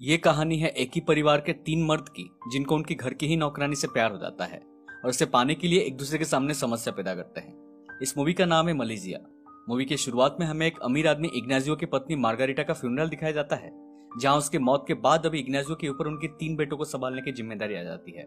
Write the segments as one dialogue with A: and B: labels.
A: ये कहानी है एक ही परिवार के तीन मर्द की, जिनको उनकी घर की ही नौकरानी से प्यार हो जाता है और उसे पाने के लिए एक दूसरे के सामने समस्या पैदा करते हैं। इस मूवी का नाम है मलेजिया मूवी की शुरुआत में हमें एक अमीर आदमी इग्नाजियो की पत्नी मार्गारिटा का फ्यूनरल दिखाया जाता है, जहाँ उसके मौत के बाद अभी इग्नाजियो के ऊपर उनके तीन बेटों को संभालने की ज़िम्मेदारी आ जाती है।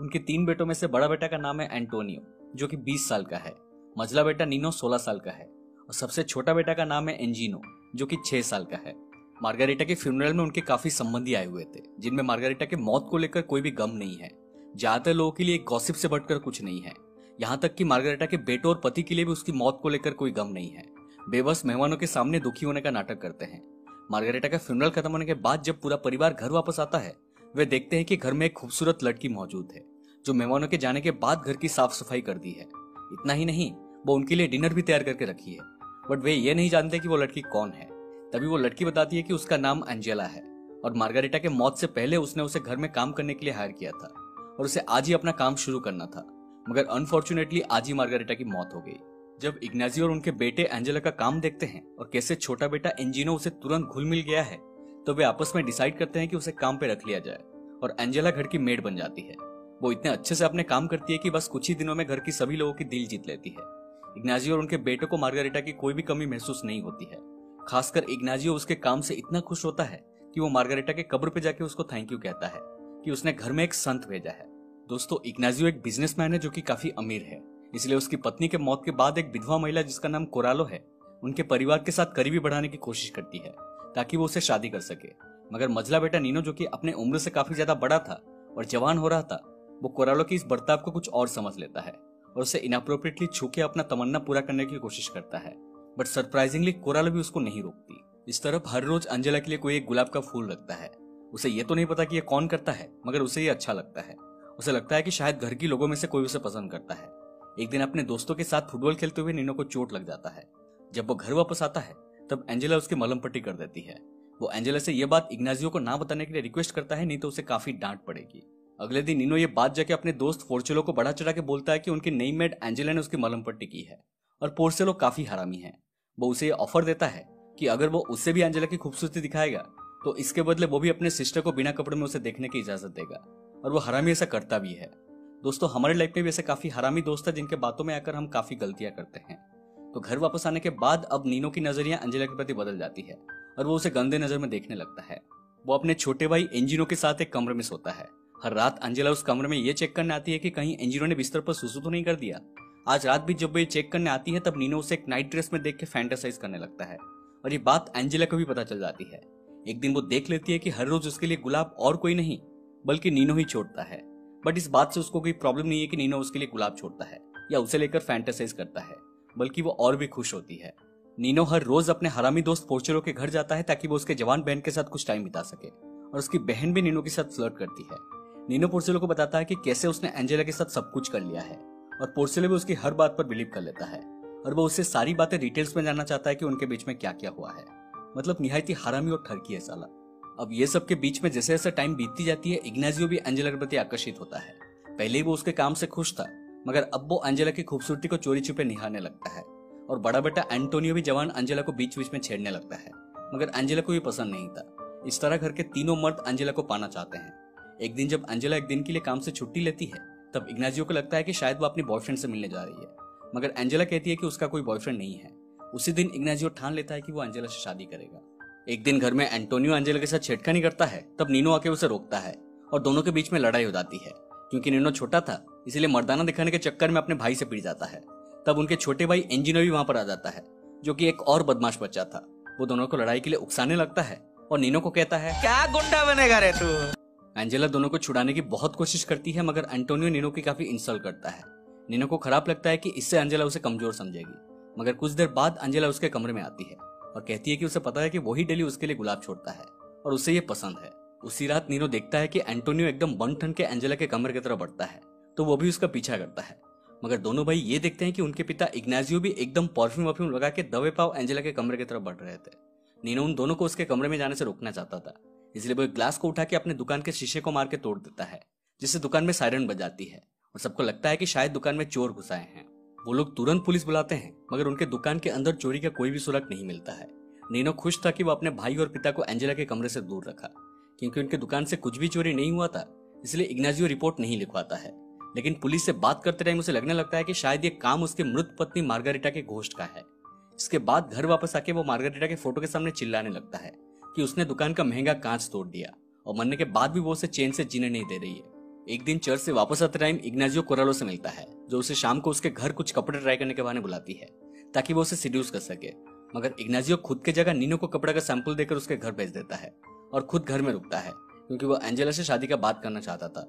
A: उनके तीन बेटों में से बड़ा बेटा का नाम है एंटोनियो, जो कि 20 साल का है। मझला बेटा नीनो 16 साल का है और सबसे छोटा बेटा का नाम है एंजिनो, जो कि 6 साल का है। मार्गारिटा के फ्यूनरल में उनके काफ़ी संबंधी आए हुए थे, जिनमें मार्गारिटा के मौत को लेकर कोई भी गम नहीं है। ज़्यादातर लोगों के लिए गॉसिप से बढ़कर कुछ नहीं है। यहाँ तक कि मार्गारिटा के बेटो और पति के लिए भी उसकी मौत को लेकर कोई गम नहीं है। बेबस मेहमानों के सामने दुखी होने का नाटक करते हैं। मार्गारिटा का फ्यूनरल खत्म होने के बाद जब पूरा परिवार घर वापस आता है, वे देखते हैं कि घर में एक खूबसूरत लड़की मौजूद है, जो मेहमानों के जाने के बाद घर की साफ़ सफ़ाई कर दी है। इतना ही नहीं, वो उनके लिए डिनर भी तैयार करके रखी है। बट वे ये नहीं जानते कि वो लड़की कौन है। तभी वो लड़की बताती है कि उसका नाम अंजेला है और मार्गारिटा के मौत से पहले उसने उसे घर में काम करने के लिए हायर किया था और उसे आज ही अपना काम शुरू करना था। मगर अनफॉर्चुनेटली आज ही मार्गारिटा की मौत हो गई। जब इग्नाजी और उनके बेटे एंजेला का काम देखते हैं और कैसे छोटा बेटा एंजिनो उसे तुरंत घुल मिल गया है तो वे आपस में डिसाइड करते हैं कि उसे काम पे रख लिया जाए और एंजेला घर की मेड बन जाती है। वो इतने अच्छे से अपने काम करती है कि बस कुछ ही दिनों में घर की सभी लोगों की दिल जीत लेती है। इग्नाजी और उनके बेटे को मार्गारिटा की कोई भी कमी महसूस नहीं होती है। खासकर इग्नाजियो उसके काम से इतना खुश होता है कि वो मार्गरेटा के कब्र पे जाके उसको थैंक यू कहता है कि उसने घर में एक संत भेजा है। दोस्तों, इग्नाजियो एक बिजनेसमैन है जो कि काफ़ी अमीर है। इसलिए उसकी पत्नी के मौत के बाद एक विधवा महिला जिसका नाम कोरालो है, उनके परिवार के साथ करीबी बढ़ाने की कोशिश करती है, ताकि वो उसे शादी कर सके। मगर मझला बेटा नीनो, जो कि अपने उम्र से काफ़ी ज़्यादा बड़ा था और जवान हो रहा था, वो कोरालो की इस बर्ताव को कुछ और समझ लेता है और उसे इनअप्रोप्रिएटली छू के अपना तमन्ना पूरा करने की कोशिश करता है। बट सरप्राइजिंगली कोराला भी उसको नहीं रोकती। इस तरफ़ हर रोज अंजला के लिए कोई एक गुलाब का फूल रखता है। उसे ये तो नहीं पता कि ये कौन करता है, मगर उसे ये अच्छा लगता है। उसे लगता है कि शायद घर की लोगों में से कोई उसे पसंद करता है। एक दिन अपने दोस्तों के साथ फुटबॉल खेलते हुए नीनो को चोट लग जाता है। जब वो घर वापस आता है, तब एंजेला उसकी मलम पट्टी कर देती है। वो एंजेला से ये बात इग्नाजियो को ना बताने के लिए रिक्वेस्ट करता है, नहीं तो उसे काफ़ी डांट पड़ेगी। अगले दिन नीनो ये बात जाके अपने दोस्त फोर्चुलो को बढ़ा चढ़ा के बोलता है कि उनकी नई मेड एंजेला ने उसकी मलम पट्टी की है। और पोर्सेलो काफ़ी हरामी है। वो उसे ऑफ़र देता है कि अगर वो उससे भी एंजेला की खूबसूरती दिखाएगा तो इसके बदले वो भी अपने सिस्टर को बिना कपड़े में उसे देखने की इजाज़त देगा। और वो हरामी ऐसा करता भी है। दोस्तों, हमारे लाइफ में भी ऐसे काफ़ी हरामी दोस्त है जिनके बातों में आकर हम काफ़ी गलतियाँ करते हैं। तो घर वापस आने के बाद अब नीनो की नज़रिया अंजला के प्रति बदल जाती है और वो उसे गंदे नज़र में देखने लगता है। वो अपने छोटे भाई एंजिनो के साथ एक कमरे में सोता है। हर रात अंजला उस कमरे में ये चेक करने आती है कि कहीं एंजिनो ने बिस्तर पर सुसु तो नहीं कर दिया? आज रात भी जब वो ये चेक करने आती है, तब नीनो उसे एक नाइट ड्रेस में देख के फैंटासाइज करने लगता है। और ये बात एंजेला को भी पता चल जाती है। एक दिन वो देख लेती है कि हर रोज उसके लिए गुलाब और कोई नहीं, बल्कि नीनो ही छोड़ता है। बट इस बात से उसको कोई प्रॉब्लम नहीं है कि नीनो उसके लिए गुलाब छोड़ता है, या उसे लेकर फैंटासाइज करता है, बल्कि वो और भी खुश होती है। नीनो हर रोज अपने हरामी दोस्त पोर्चरो के घर जाता है ताकि वो उसके जवान बहन के साथ कुछ टाइम बिता सके, और उसकी बहन भी नीनो के साथ फ्लर्ट करती है। नीनो पोर्चलो को बताता है कि कैसे उसने एंजेला के साथ सब कुछ कर लिया है। और पोर्सिले भी उसकी हर बात पर बिलीव कर लेता है और वो उससे सारी बातें डिटेल्स में जानना चाहता है कि उनके बीच में क्या क्या हुआ है। मतलब निहायती हरामी और ठरकी है साला। अब ये सब के बीच में जैसे जैसे टाइम बीतती जाती है, इग्नाजियो भी एंजेला के प्रति आकर्षित होता है। पहले ही वो उसके काम से खुश था, मगर अब वो अंजेला की खूबसूरती को चोरी छुपे निहारने लगता है और बड़ा बेटा एंटोनियो भी जवान अंजेला को बीच बीच में छेड़ने लगता है। मगर अंजेला को भी पसंद नहीं था। इस तरह घर के तीनों मर्द अंजेला को पाना चाहते हैं। एक दिन जब अंजेला एक दिन के लिए काम से छुट्टी लेती है तब इग्नाजियो को लगता है कि शायद वो अपने बॉयफ्रेंड से मिलने जा रही है। मगर एंजेला कहती है कि उसका कोई बॉयफ्रेंड नहीं है। उसी दिन इग्नाजियो ठान लेता है कि वो एंजेला से शादी करेगा। एक दिन घर में एंटोनियो एंजेला के साथ छेड़खानी करता है, तब नीनो आके उसे रोकता है और दोनों के बीच में लड़ाई हो जाती है। क्योंकि नीनो छोटा था, इसलिए मर्दाना दिखाने के चक्कर में अपने भाई से पिट जाता है। तब उनके छोटे भाई एंजिनो भी वहाँ पर आ जाता है, जो कि एक और बदमाश बच्चा था। वो दोनों को लड़ाई के लिए उकसाने लगता है और नीनो को कहता है,
B: क्या गुंडा बनेगा रे तू?
A: एंजेला दोनों को छुड़ाने की बहुत कोशिश करती है, मगर एंटोनियो नीनो की काफ़ी इंसल्ट करता है। नीनो को खराब लगता है कि इससे अंजेला उसे कमज़ोर समझेगी, मगर कुछ देर बाद अंजेला उसके कमरे में आती है और कहती है कि उसे पता है कि वही डेली उसके लिए गुलाब छोड़ता है और उसे ये पसंद है। उसी रात नीनो देखता है कि एंटोनियो एकदम बन ठन के एंजेला के कमरे की तरफ़ बढ़ता है तो वो भी उसका पीछा करता है। मगर दोनों भाई ये देखते हैं कि उनके पिता इग्नाजियो भी एकदम परफ्यूम वफ्यूम लगा के दबे पाव एंजेला के कमरे की तरफ़ बढ़ रहे थे। नीनो उन दोनों को उसके कमरे में जाने से रोकना चाहता था। इसलिए वो एक ग्लास को उठा के अपने दुकान के शीशे को मार के तोड़ देता है, जिससे दुकान में सायरन बजाती है। और सबको लगता है कि शायद दुकान में चोर घुसाए हैं। वो लोग तुरंत पुलिस बुलाते हैं, मगर उनके दुकान के अंदर चोरी का कोई भी सुराग नहीं मिलता है। नीनो खुश था कि वो अपने भाई और पिता को एंजेला के कमरे से दूर रखा, क्योंकि उनके दुकान से कुछ भी चोरी नहीं हुआ था, इसलिए इग्नाजियो रिपोर्ट नहीं लिखवाता है। लेकिन पुलिस से बात करते टाइम उसे लगने लगता है कि शायद ये काम उसके मृत पत्नी मार्गारिटा के घोष्ट का है। इसके बाद घर वापस आके वो मार्गारिटा के फ़ोटो के सामने चिल्लाने लगता है। कि उसने दुकान का महँगा कांच तोड़ दिया और मरने के बाद भी वो उसे चैन से जीने नहीं दे रही है। एक दिन चर्च से वापस आते टाइम इग्नाजियो कोरालो से मिलता है, जो उसे शाम को उसके घर कुछ कपड़े ट्राई करने के बहाने बुलाती है, ताकि वो उसे सिड्यूस कर सके। मगर इग्नाजियो खुद के जगह नीनो को कपड़े का सैंपल देकर उसके घर भेज देता है और खुद घर में रुकता है, क्योंकि वो एंजेला से शादी का बात करना चाहता था।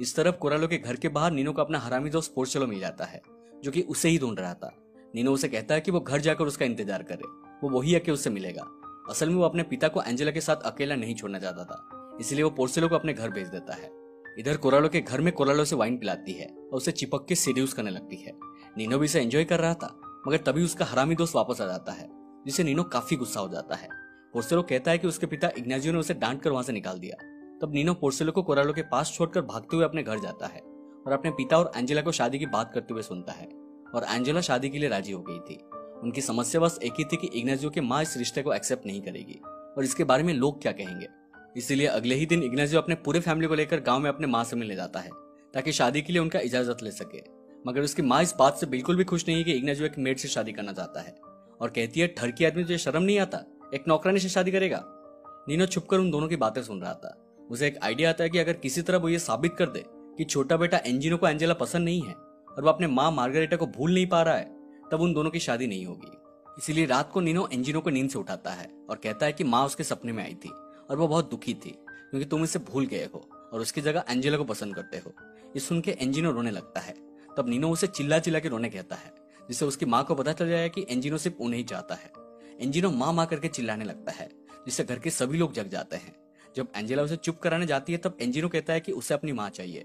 A: इस तरफ़ कोरालो के घर के बाहर नीनो का अपना हरामी दोस्त पोर्चलो मिल जाता है, जो कि उसे ही ढूंढ रहा था। नीनो उसे कहता है कि वो घर जाकर उसका इंतज़ार करे, वो वही आके उससे मिलेगा। असल में वो अपने पिता को एंजेला के साथ अकेला नहीं छोड़ना चाहता था, इसलिए वो पोर्सेलो को अपने घर भेज देता है। इधर कोरालो के घर में कोरालो से वाइन पिलाती है और उसे चिपक के सीड्यूस करने लगती है। नीनो भी इसे एंजॉय कर रहा था, मगर तभी उसका हरामी दोस्त वापस आ जाता है, जिसे नीनो काफ़ी गुस्सा हो जाता है। पोर्सेलो कहता है कि उसके पिता इग्नाजियो ने उसे डांट कर वहाँ से निकाल दिया। तब नीनो पोर्सेलो को कोरालो के पास छोड़कर भागते हुए अपने घर जाता है और अपने पिता और एंजेला को शादी की बात करते हुए सुनता है और एंजेला शादी के लिए राज़ी हो गई थी। उनकी समस्या बस एक ही थी कि इग्नाजियो की माँ इस रिश्ते को एक्सेप्ट नहीं करेगी। और इसके बारे में लोग क्या कहेंगे? इसीलिए अगले ही दिन इग्नाजियो अपने पूरे फैमिली को लेकर गाँव में अपने माँ से मिलने जाता है, ताकि शादी के लिए उनका इजाज़त ले सके। मगर उसकी माँ इस बात से बिल्कुल भी खुश नहीं है कि इग्नाजियो एक मेड से शादी करना चाहता है। और कहती है ठरकी आदमी तुझे शर्म नहीं आता? एक नौकरानी से शादी करेगा? नीनो छुपकर उन दोनों की बातें सुन रहा था। उसे एक आइडिया आता है कि अगर किसी तरह वो ये साबित कर दे कि छोटा बेटा एंजिनो को एंजेला पसंद नहीं है, और वो अपने माँ मार्गरेटा को भूल नहीं पा रहा है तब उन दोनों की शादी नहीं होगी। इसीलिए रात को नीनो एंजिनो को नींद से उठाता है और कहता है कि माँ उसके सपने में आई थी और वो बहुत दुखी थी, क्योंकि तुम इसे भूल गए हो और उसकी जगह एंजेला को पसंद करते हो। ये सुन के एंजिनो रोने लगता है। तब नीनो उसे चिल्ला चिल्ला के रोने कहता है, जिससे उसकी माँ को पता चल जाए कि एंजिनो सिर्फ़ उन्हें ही चाहता है। एंजिनो माँ माँ करके चिल्लाने लगता है, जिससे घर के सभी लोग जग जाते हैं। जब एंजेला उसे चुप कराने जाती है, तब एंजिनो कहता है कि उसे अपनी माँ चाहिए।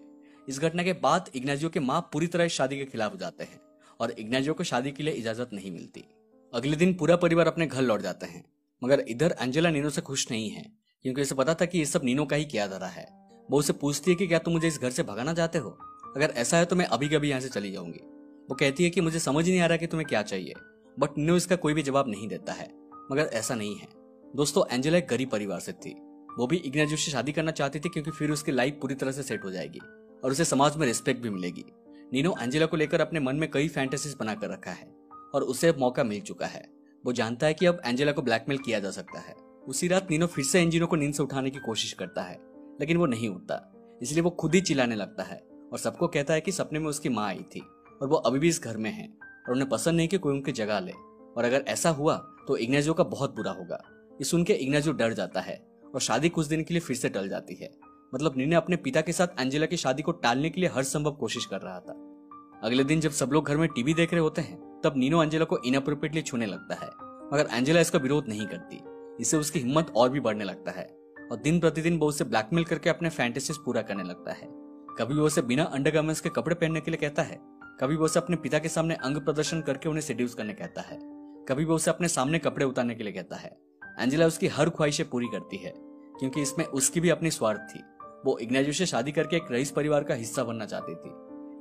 A: इस घटना के बाद इग्नाजियो के माँ पूरी तरह शादी के खिलाफ जाते हैं। और इग्नाजियो को शादी के लिए इजाज़त नहीं मिलती। अगले दिन पूरा परिवार अपने घर लौट जाते हैं। मगर इधर अंजला नीनो से खुश नहीं है, क्योंकि उसे पता था कि ये सब नीनो का ही किया रहा है। वो उसे पूछती है कि क्या तुम मुझे इस घर से भगाना चाहते हो? अगर ऐसा है तो मैं अभी कभी यहाँ से चली जाऊँगी। वो कहती है कि मुझे समझ नहीं आ रहा कि तुम्हें क्या चाहिए, बट नीनो इसका कोई भी जवाब नहीं देता है। मगर ऐसा नहीं है। दोस्तों एंजेला एक गरीब परिवार से थी। वो भी इग्नाजियो से शादी करना चाहती थी क्योंकि फिर उसकी लाइफ पूरी तरह से सेट हो जाएगी और उसे समाज में रिस्पेक्ट भी मिलेगी। नीनो एंजेला को लेकर अपने मन में कई फैंटेसीज बनाकर रखा है, और उसे अब मौका मिल चुका है। वो जानता है कि अब एंजेला को ब्लैकमेल किया जा सकता है। उसी रात नीनो फिर से एंजिनो को नींद से उठाने की कोशिश करता है, लेकिन वो नहीं उठता। इसलिए वो खुद ही चिल्लाने लगता है, और सबको कहता है कि सपने में उसकी माँ आई थी, और वो अभी भी इस घर में है, और उन्हें पसंद नहीं कि कोई उनकी जगह ले। और अगर ऐसा हुआ तो इग्नाजियो का बहुत बुरा होगा। ये सुन के इग्नाजियो डर जाता है, और शादी कुछ दिन के लिए फिर से टल जाती है। मतलब नीने अपने पिता के साथ एंजेला की शादी को टालने के लिए हर संभव कोशिश कर रहा था। अगले दिन जब सब लोग घर में टीवी देख रहे होते हैं, तब नीनो एंजेला को इनअप्रोप्रिएटली छूने लगता है। मगर एंजेला इसका विरोध नहीं करती, इससे उसकी हिम्मत और भी बढ़ने लगता है। और दिन प्रतिदिन वो उसे ब्लैकमेल करके अपने फैंटेसीज पूरा करने लगता है। कभी वो उसे बिना अंडरगार्मेंट्स के कपड़े पहनने के लिए कहता है, कभी वो उसे अपने पिता के सामने अंग प्रदर्शन करके उन्हें सेड्यूस करने कहता है, कभी वो उसे अपने सामने कपड़े उतारने के लिए कहता है। एंजेला उसकी हर ख्वाहिशें पूरी करती है, क्योंकि इसमें उसकी भी अपनी स्वार्थ थी। वो इग्नाजियो से शादी करके एक रईस परिवार का हिस्सा बनना चाहती थी।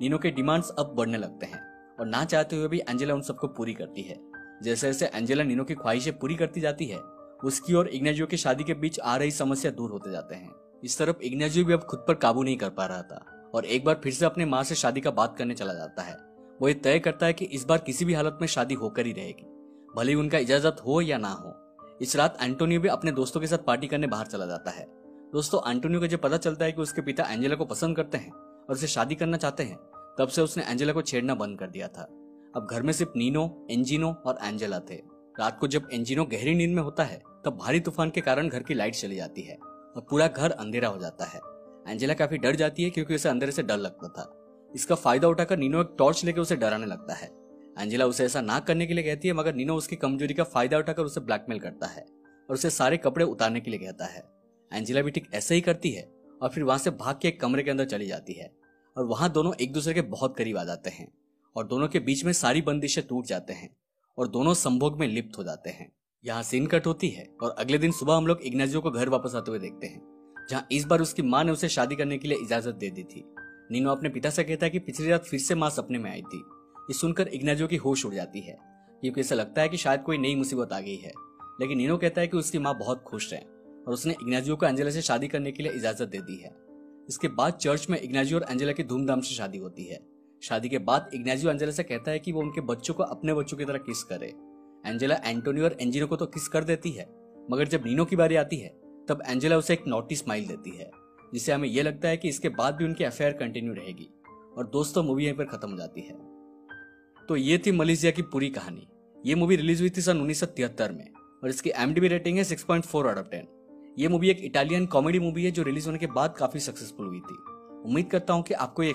A: नीनो के डिमांड्स अब बढ़ने लगते हैं और ना चाहते हुए भी एंजेला उन सबको पूरी करती है। जैसे जैसे एंजेला नीनो की ख्वाहिशें पूरी करती जाती है, उसकी और इग्नाजियो की शादी के बीच आ रही समस्या दूर होते जाते हैं। इस तरफ़ इग्नाजियो भी अब खुद पर काबू नहीं कर पा रहा था और एक बार फिर से अपने माँ से शादी का बात करने चला जाता है। वो ये तय करता है कि इस बार किसी भी हालत में शादी होकर ही रहेगी, भले ही उनका इजाज़त हो या ना हो। इस रात एंटोनियो भी अपने दोस्तों के साथ पार्टी करने बाहर चला जाता है। दोस्तों एंटोनियो को जब पता चलता है कि उसके पिता एंजेला को पसंद करते हैं और उसे शादी करना चाहते हैं, तब से उसने एंजेला को छेड़ना बंद कर दिया था। अब घर में सिर्फ़ नीनो एंजिनो और एंजेला थे। रात को जब एंजिनो गहरी नींद में होता है, तब भारी तूफ़ान के कारण घर की लाइट चली जाती है और पूरा घर अंधेरा हो जाता है। एंजेला काफ़ी डर जाती है क्योंकि उसे अंधेरे से डर लगता था। इसका फ़ायदा उठाकर नीनो एक टॉर्च लेकर उसे डराने लगता है। एंजेला उसे ऐसा ना करने के लिए कहती है, मगर नीनो उसकी कमज़ोरी का फ़ायदा उठाकर उसे ब्लैकमेल करता है और उसे सारे कपड़े उतारने के लिए कहता है। एंजेला भी ठीक ऐसे ही करती है और फिर वहाँ से भाग के एक कमरे के अंदर चली जाती है और वहाँ दोनों एक दूसरे के बहुत करीब आ जाते हैं और दोनों के बीच में सारी बंदिशें टूट जाते हैं और दोनों संभोग में लिप्त हो जाते हैं। यहाँ सीन कट होती है और अगले दिन सुबह हम लोग इग्नाजियो को घर वापस आते हुए देखते हैं, जहाँ इस बार उसकी माँ ने उसे शादी करने के लिए इजाज़त दे दी थी। नीनो अपने पिता से कहता है कि पिछली रात फिर से माँ सपने में आई थी। ये सुनकर इग्नाजियो की होश उड़ जाती है, क्योंकि ऐसा लगता है कि शायद कोई नई मुसीबत आ गई है। लेकिन नीनो कहता है कि उसकी माँ बहुत खुश है। और उसने इग्नाजियो को एंजेला से शादी करने के लिए इजाज़त दे दी है। इसके बाद चर्च में इग्नाजियो और एंजेला की धूमधाम से शादी होती है। शादी के बाद इग्नाजियो एंजेला से कहता है कि वो उनके बच्चों को अपने बच्चों की तरह किस करे। एंजेला एंटोनियो और एंजिनो को तो किस कर देती है। मगर जब नीनो की बारी आती है, तब एंजेला उसे एक नोटी स्माइल देती है जिससे हमें यह लगता है कि इसके बाद भी उनकी अफेयर कंटिन्यू रहेगी और दोस्तों मूवी यहीं पर खत्म हो जाती है। तो ये थी मलेशिया की पूरी कहानी। ये मूवी रिलीज़ हुई थी सन उन्नीस सौ तिहत्तर में और इसकी एम रेटिंग है 6.4 आउट ऑफ़ 10 ये मूवी एक इटालियन कॉमेडी मूवी है जो रिलीज़ होने के बाद काफ़ी सक्सेसफुल हुई थी। उम्मीद करता हूँ कि आपको ये